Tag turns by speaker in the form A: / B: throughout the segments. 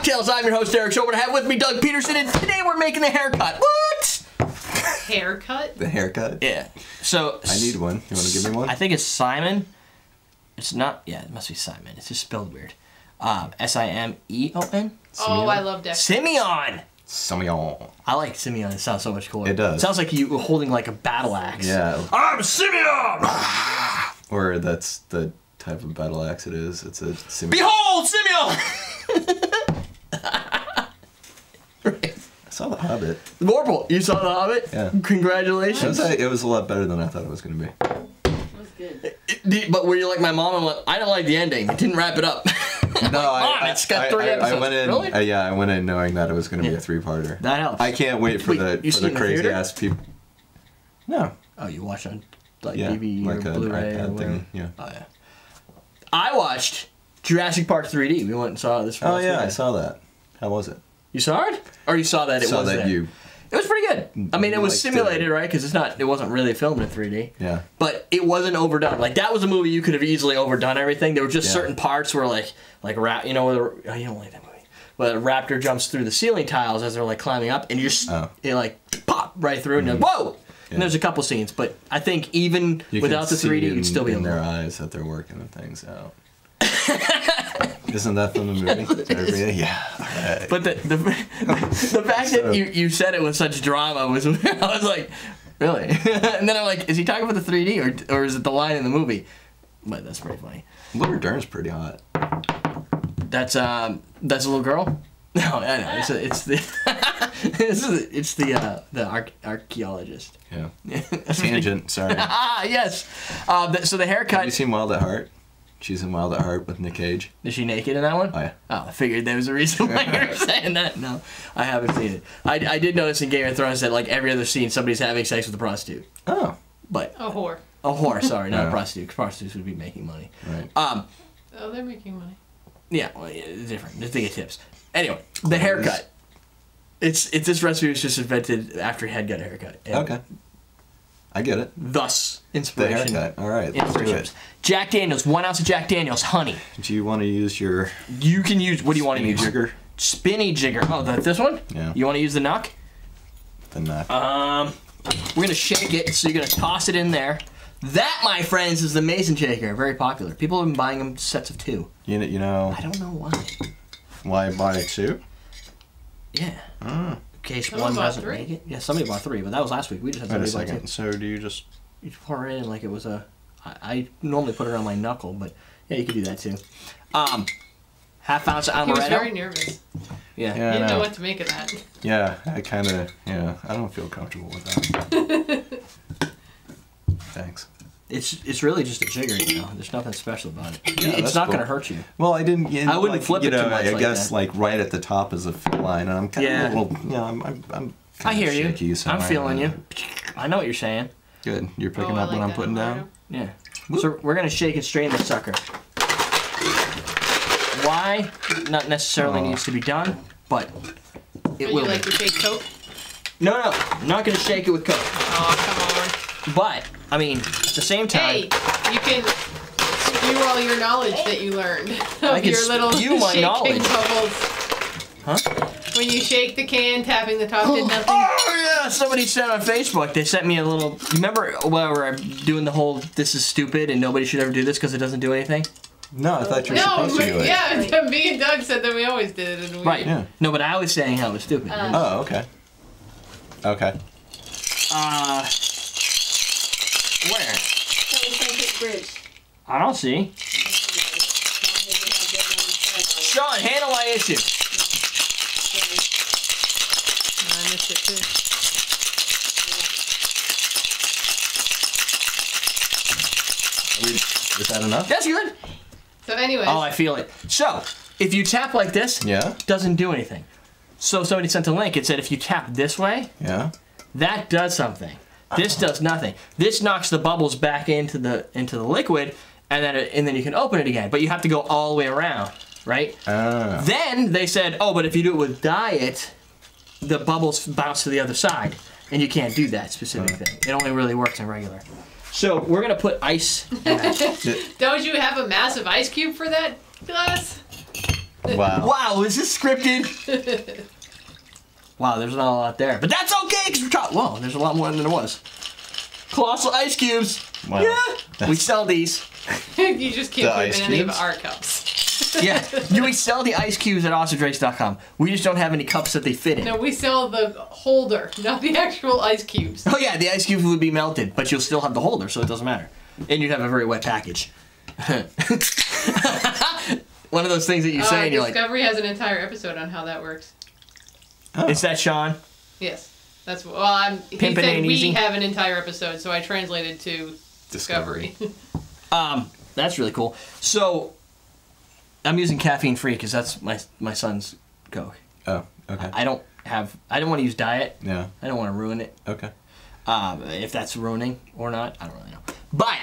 A: Cocktails. I'm your host, Eric Schober. I have with me Doug Peterson, and today we're making the haircut. What?
B: Haircut?
C: The haircut?
A: Yeah. So
C: I need one. You want to give me one?
A: I think it's Simon. It's not. Yeah, it must be Simon. It's just spelled weird. Um, S I M E O N.
B: Oh, I love that.
A: Simeon.
C: Simeon.
A: I like Simeon. It sounds so much cooler.
C: It does.
A: sounds like you were holding like a battle axe.
C: Yeah.
A: I'm Simeon.
C: Or that's the type of battle axe it is. It's a Simeon.
A: Behold, Simeon.
C: I saw The Hobbit.
A: Warple, you saw the Hobbit.
C: Yeah. It was,
A: Congratulations.
C: it was a lot better than I thought it was going to be.
B: It was good.
A: It- But were you like my mom? I'm like, I didn't like the ending. It didn't wrap it up.
C: No,
A: Mom, it's got three
C: I, I,
A: episodes.
C: went in.
A: Really?
C: uh, yeah, I went in knowing that it was going to be a three-parter.
A: that helps.
C: I can't wait for
A: Wait,
C: the
A: you
C: for
A: seen
C: the
A: it in the
C: crazy
A: theater?
C: ass people. No.
A: Oh, you watched on like
C: Yeah,
A: DVD
C: like
A: or
C: an
A: Blu-ray or
C: iPad
A: whatever.
C: thing. Yeah.
A: Oh yeah. I watched Jurassic Park 3D. We went and saw this.
C: Oh yeah, I saw that. How was it?
A: You saw it, or you saw that it
C: saw
A: was
C: that
A: there?
C: you.
A: It was pretty good. I mean, it was simulated, right? Because it's not. It wasn't really filmed in 3D.
C: Yeah.
A: But it wasn't overdone. Like that was a movie you could have easily overdone everything. There were just
C: Yeah.
A: certain parts where like like rap. You know, where the, oh, you don't like that movie. Where the raptor jumps through the ceiling tiles as they're like climbing up, and you just
C: Oh. Mm-hmm.
A: it like pop right through, and you're like, whoa.
C: Yeah.
A: And there's a couple scenes, but I think even
C: You
A: without the 3D,
C: see
A: you'd still be
C: in their eyes that they're working the things out. Isn't that from the movie? Yeah. right.
A: But the the, the fact
C: So-
A: that you, you said it with such drama was I was like, really? and then I'm like, is he talking about the 3D or or is it the line in the movie? But that's pretty funny.
C: Laura Dern's pretty hot.
A: That's um that's a little girl. No, I know it's a, it's the it's the it's the uh, the arch- archaeologist.
C: Yeah. Tangent. Sorry.
A: Ah yes. Uh, so the haircut.
C: you seen Wild at Heart? She's in Wild at Heart with Nick Cage.
A: Is she naked in that one?
C: Oh yeah.
A: Oh, I figured there was a reason why you were saying that. No, I haven't seen it. I, I did notice in Game of Thrones that like every other scene somebody's having sex with a prostitute,
C: Oh.
A: but
B: A whore.
A: a whore. Sorry, not a
C: prostitute.
A: prostitute. 'cause Prostitutes would be making money.
C: Right.
A: Um,
B: Oh, they're making money.
A: yeah, well, yeah, different. They get tips. Anyway, the haircut. It's it's this recipe was just invented after he had got a haircut. And
C: Okay. I get it.
A: Thus,
C: The
A: inspiration.
C: haircut. All right. Let's do it.
A: Jack Daniels, one ounce of Jack Daniels, honey.
C: Do you want to use your
A: You can use. What do you want to
C: spinny
A: use?
C: jigger?
A: Spinny jigger. Oh, the, this one.
C: Yeah.
A: You want to use the knock?
C: The nut.
A: Um, we're gonna shake it. So you're gonna toss it in there. That, my friends, is the Mason shaker. Very popular. People have been buying them sets of two.
C: You know, you know
A: I don't know why.
C: why buy two?
A: Yeah.
C: Ah.
A: In case
B: Someone
A: one
B: bought
A: doesn't
B: three?
A: make it. Yeah, somebody bought three, but that was last week. We just had
C: Wait a
A: somebody buy
C: second.
A: two.
C: So do you just?
A: You pour it in like it was a. I, I normally put it on my knuckle, but yeah, you could do that too. Um, half ounce of
B: He was very
A: amaretto.
B: nervous.
A: Yeah.
C: Yeah. I
B: didn't know
C: know.
B: what to make of that.
C: Yeah. I kind of. Yeah. I don't feel comfortable with that. Thanks.
A: It's it's really just a jigger, you know. There's nothing special about it.
C: Yeah,
A: it's not
C: cool.
A: gonna hurt you.
C: Well, I didn't. You
A: I wouldn't
C: like,
A: flip
C: you
A: it too much
C: I
A: like
C: guess
A: that.
C: like right at the top is a fill line, and I'm kind
A: Yeah.
C: of a little. Yeah, I'm. I'm, I'm
A: I hear you.
C: shaky, so
A: I'm
C: I-
A: feeling you. I know what you're saying.
C: Good. You're picking
B: oh, I
C: up what I'm putting
B: amaretto.
C: down.
A: Yeah. So we're gonna shake and strain this sucker. Why? Not necessarily
C: Aw.
A: needs to be done, but it
B: Would
A: will.
B: you
A: be.
B: like to shake Coke?
A: No, no, I'm not gonna shake it with Coke.
B: Oh, come
A: But I mean, at the same
B: on.
A: time,
B: Hey, you can spew all your knowledge that you learned of
A: I can
B: your little
A: spew my
B: shaking
A: knowledge.
B: bubbles.
A: huh?
B: When you shake the can, tapping the top did nothing.
A: Oh yeah, somebody said on Facebook. They sent me a little. Remember where I'm doing the whole "this is stupid" and nobody should ever do this because it doesn't do anything.
C: No, I thought you were
B: No,
C: supposed
B: but
C: to do it.
B: yeah, me and Doug said that we always did it. And we,
A: Right.
C: Yeah.
A: No, but I was saying how it was stupid.
B: Uh.
C: Oh, okay. Okay.
A: Uh, where?
D: Bridge.
A: I don't see. Sean, handle my issue.
B: I missed it too.
C: Is that enough?
A: That's good.
B: So, anyway.
A: Oh, I feel it. So, if you tap like this,
C: Yeah.
A: doesn't do anything. So somebody sent a link. It said if you tap this way,
C: Yeah.
A: that does something. This does nothing. This knocks the bubbles back into the into the liquid, and then it, and then you can open it again. But you have to go all the way around, right?
C: Ah.
A: Then they said, oh, but if you do it with diet, the bubbles bounce to the other side, and you can't do that specific thing. It only really works in regular. So we're gonna put ice.
B: don't you have a massive ice cube for that glass?
C: Wow.
A: Wow, is this scripted? wow, there's not a lot there, but that's okay because we're talking. Whoa, there's a lot more than there was. Colossal ice cubes.
C: Wow.
A: Yeah, we sell these.
B: you just
C: The
B: can't put
C: ice
B: them in any of our cups.
A: Yeah, do we sell the ice cubes at AwesomeDrinks.com? We just don't have any cups that they fit in.
B: No, we sell the holder, not the actual ice cubes.
A: Oh yeah, the ice cubes would be melted, but you'll still have the holder, so it doesn't matter. And you'd have a very wet package. One of those things that you
B: Uh,
A: say and you're like,
B: Discovery has an entire episode on how that works.
A: "Is that Sean?"
B: Yes, that's well. I'm. He
A: Pimpin'
B: said we
A: easy.
B: have an entire episode, so I translated to Discovery.
A: Um, that's really cool. So, I'm using caffeine free because that's my my son's Coke.
C: Oh, okay.
A: I don't have. I don't want to use diet.
C: Yeah.
A: I don't want to ruin it.
C: Okay.
A: Um, if that's ruining or not, I don't really know. But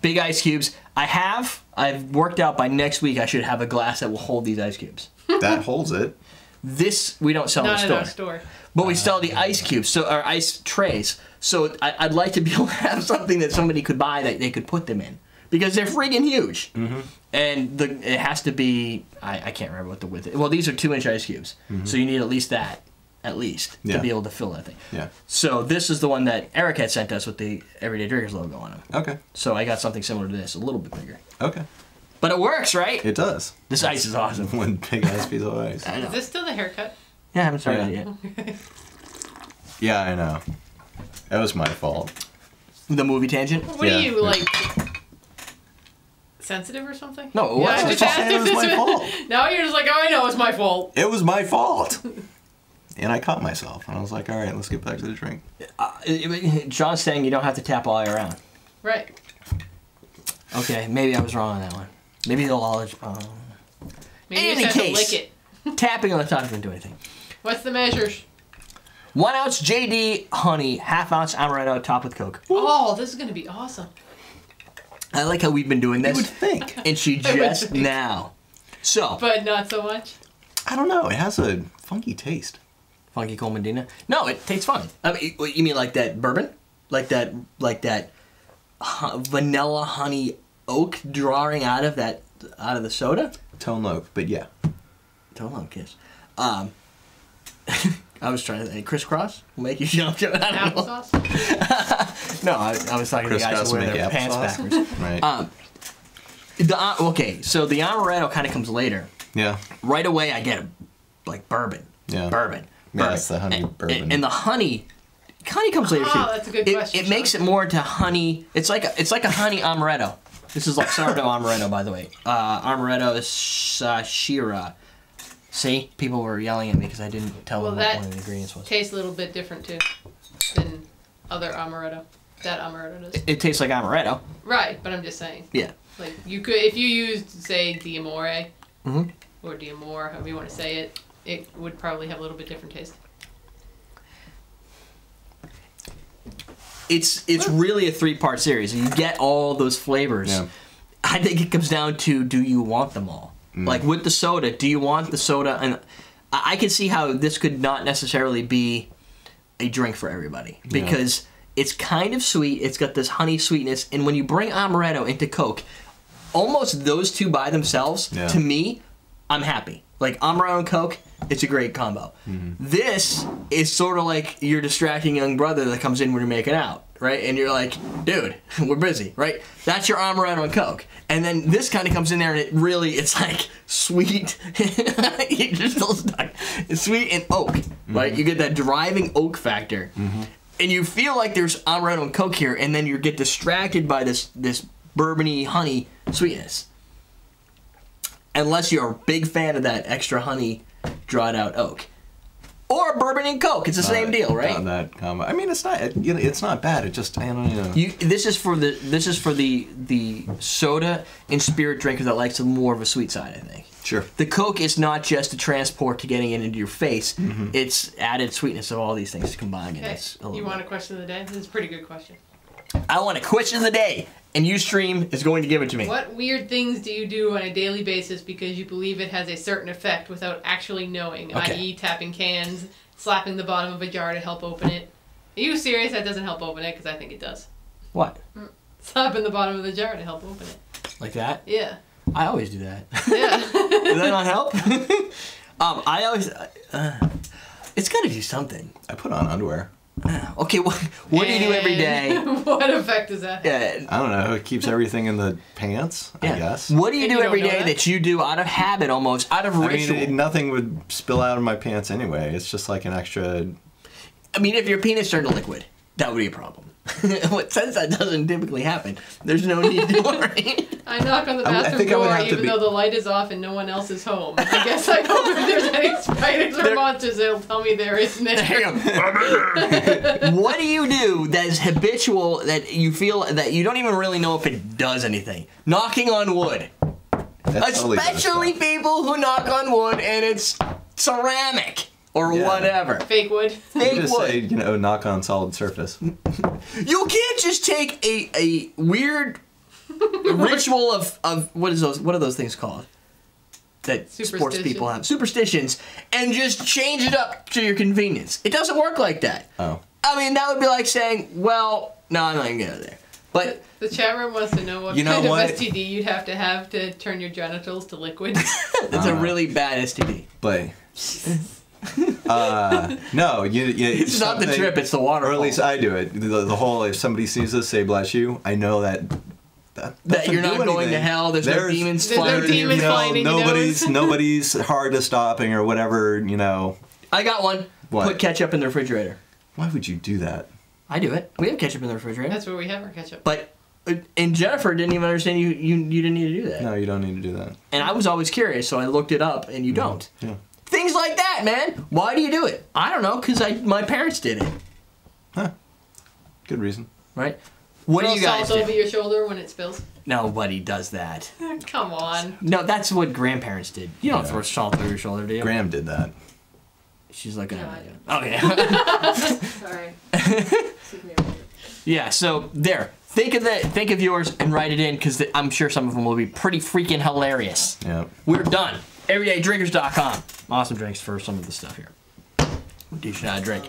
A: big ice cubes. I have. I've worked out by next week. I should have a glass that will hold these ice cubes.
C: That holds it.
A: This we don't sell
B: Not
A: in
B: in
A: the
B: our
A: store.
B: store.
A: But we sell the ice cubes, so our ice trays. So I, I'd like to be able to have something that somebody could buy that they could put them in because they're friggin' huge. Mm-hmm. And the it has to be I, I can't remember what the width. is. Well, these are two inch ice cubes, so you need at least that, at least
C: Yeah.
A: to be able to fill that thing.
C: Yeah.
A: So this is the one that Eric had sent us with the Everyday Drinkers logo on them.
C: Okay.
A: So I got something similar to this, a little bit bigger,
C: Okay.
A: But it works, right?
C: It does.
A: this ice is awesome.
C: One big ass piece of ice.
A: I know.
B: Is this still the haircut?
A: Yeah, I haven't started
C: Yeah.
A: yet.
C: Yeah, I know. That was my fault.
A: The movie tangent.
B: What
C: Yeah.
B: are you like? Sensitive or something?
A: No, it
B: Yeah,
A: wasn't.
B: I just
C: It was my fault.
B: Now you're just like, oh, I know it's my fault.
C: It was my fault. And I caught myself. And I was like, all right, let's get back to the drink.
A: Uh, it- it- John's saying you don't have to tap all the way around.
B: Right.
A: Okay, maybe I was wrong on that one. Maybe they'll all. Um,
B: Maybe
A: In any
B: just to
A: case.
B: lick it.
A: tapping on the top doesn't do anything.
B: What's the measures?
A: One ounce JD honey, half ounce amaretto, topped with Coke.
B: Oh, this is gonna be awesome.
A: I like how we've been doing this.
C: You would think.
A: and she just now. So
B: But not so much.
C: I don't know. It has a funky taste.
A: funky Cold Medina. No, it tastes fine. I mean, you mean like that bourbon, like that, like that hu- vanilla honey oak drawing out of that out of the soda.
C: Tone oak, but yeah.
A: Don't know, kiss. Um, I was trying to think. Crisscross will make you jump. I don't know.
B: Applesauce.
A: No, I, I was talking to the guys
C: Crisscross
A: who wear their pants
C: applesauce?
A: backwards.
C: Right.
A: Um, the uh, okay, so the amaretto kind of comes later.
C: yeah.
A: Right away, I get like bourbon.
C: Yeah.
A: Bourbon.
C: Yeah,
A: bourbon.
C: it's the honey
A: and,
C: bourbon.
A: And, and the honey, honey comes later too.
B: Oh, that's a good
A: it,
B: question,
A: It makes it more to honey. It's like a, it's like a honey amaretto. This is like sourdough amaretto, by the way. Uh, amaretto is Shira. See, people were yelling at me because I didn't tell
B: Well,
A: them what one of the ingredients was.
B: Tastes a little bit different too than other amaretto. That amaretto does.
A: It tastes like amaretto.
B: Right, but I'm just saying.
A: Yeah.
B: Like you could, if you used say Diamore
A: Mhm.
B: or Diamore, however you want to say it, it would probably have a little bit different taste.
A: It's it's really a three part series. You get all those flavors.
C: Yeah.
A: I think it comes down to do you want them all?
C: Mm.
A: Like with the soda, do you want the soda? And I I can see how this could not necessarily be a drink for everybody
C: Yeah.
A: because it's kind of sweet. It's got this honey sweetness, and when you bring amaretto into Coke, almost those two by themselves,
C: Yeah.
A: to me, I'm happy. Like amaretto and Coke, it's a great combo.
C: Mm-hmm.
A: This is sort of like your distracting young brother that comes in when you're making out, right? And you're like, dude, we're busy, right? That's your amaretto and Coke. And then this kind of comes in there and it really, it's like sweet. you're just still stuck. It's sweet and oak, right? Mm-hmm. You get that driving oak factor. Mm-hmm. And you feel like there's amaretto and Coke here, and then you get distracted by this this bourbony honey sweetness unless you're a big fan of that extra honey drawed out oak. Or bourbon and coke. It's the same
C: Uh,
A: deal, right?
C: on That combo. I mean, it's not. It, you know, it's not bad. It just I don't know.
A: You this is for the this is for the the soda and spirit drinker that likes more of a sweet side, I think.
C: sure.
A: The coke is not just a transport to getting it into your face. It's added sweetness of all these things combined. And
B: Okay.
A: it's a little
B: You
A: bit-
B: want a question of the day? This is a pretty good question.
A: I want a question of the day, and UStream is going to give it to me.
B: What weird things do you do on a daily basis because you believe it has a certain effect without actually knowing?
A: Okay.
B: I.e., tapping cans, slapping the bottom of a jar to help open it. Are you serious? That doesn't help open it because I think it does.
A: What?
B: Slapping the bottom of the jar to help open it.
A: Like that?
B: Yeah.
A: I always do that.
B: Yeah.
A: Does that not help? um, I always. Uh, it's got to do something.
C: I put on underwear.
A: Okay, what, what do you do every day?
B: What effect does that have?
A: Yeah,
C: I don't know. It keeps everything in the pants. I guess.
A: What do you
B: And
A: do
B: you
A: every
B: don't know
A: day
B: that?
A: that you do out of habit, almost out of
C: I
A: ritual?
C: mean, it, nothing would spill out of my pants anyway. It's just like an extra.
A: I mean, if your penis turned to liquid, that would be a problem. But Since that doesn't typically happen, there's no need to worry.
B: I knock on the
C: I I
B: bathroom
C: think
B: door
C: have to
B: even
C: be-
B: though the light is off and no one else is home. I guess I hope if there's any spiders or
A: There-
B: monsters, it'll tell me there isn't
A: Hang on. what do you do that is habitual that you feel that you don't even really know if it does anything? Knocking on wood.
C: That's
A: Especially
C: stuff.
A: people who knock on wood and it's ceramic or
C: Yeah.
A: whatever.
B: Fake wood.
C: You
A: Fake
C: just
A: wood.
C: say, you know, knock on solid surface.
A: You can't just take a, a weird ritual of, of what is those what are those things called? That sports people have. Superstitions and just change it up to your convenience. It doesn't work like that.
C: Oh.
A: I mean that would be like saying, Well, no, I'm not gonna go there. But
B: The chat room wants to know what
C: You know
B: kind
C: what?
B: of STD you'd have to have to turn your genitals to liquid.
A: it's a uh. really bad STD.
C: But. uh, no, you. you
A: It's not the
C: something-
A: trip, it's the water.
C: Or at least I do it. The, the whole if somebody sees us, say bless you. I know that. That,
A: That you're not going to hell, there's no demons
B: There's
A: flying in your
B: demons
C: you know,
B: flying
C: nobody's nobody's hard to stopping or whatever. You know,
A: I got one.
C: What?
A: Put ketchup in the refrigerator.
C: why would you do that?
A: I do it. We have ketchup in the refrigerator.
B: That's where we have our ketchup.
A: but uh, and Jennifer didn't even understand you, you you didn't need to do that.
C: No, you don't need to do that.
A: And I was always curious, so I looked it up, and you don't.
C: Yeah.
A: Things like that, man. Why do you do it? I don't know, cause I my parents did it,
C: Huh. Good reason.
A: right? What
B: Throw
A: do you guys
B: salt over your shoulder when it spills.
A: Nobody does that.
B: Come on.
A: No, that's what grandparents did. You don't
C: Yeah.
A: throw salt over your shoulder, do you?
C: Graham did that.
A: She's like,
B: No,
A: at
B: I.
A: Oh yeah.
D: Sorry.
A: Yeah. So there. Think of that. Think of yours and write it in, cause I'm sure some of them will be pretty freaking hilarious.
C: Yeah.
A: We're done. EverydayDrinkers.com. Awesome drinks for some of the stuff here. Teach you how to drink.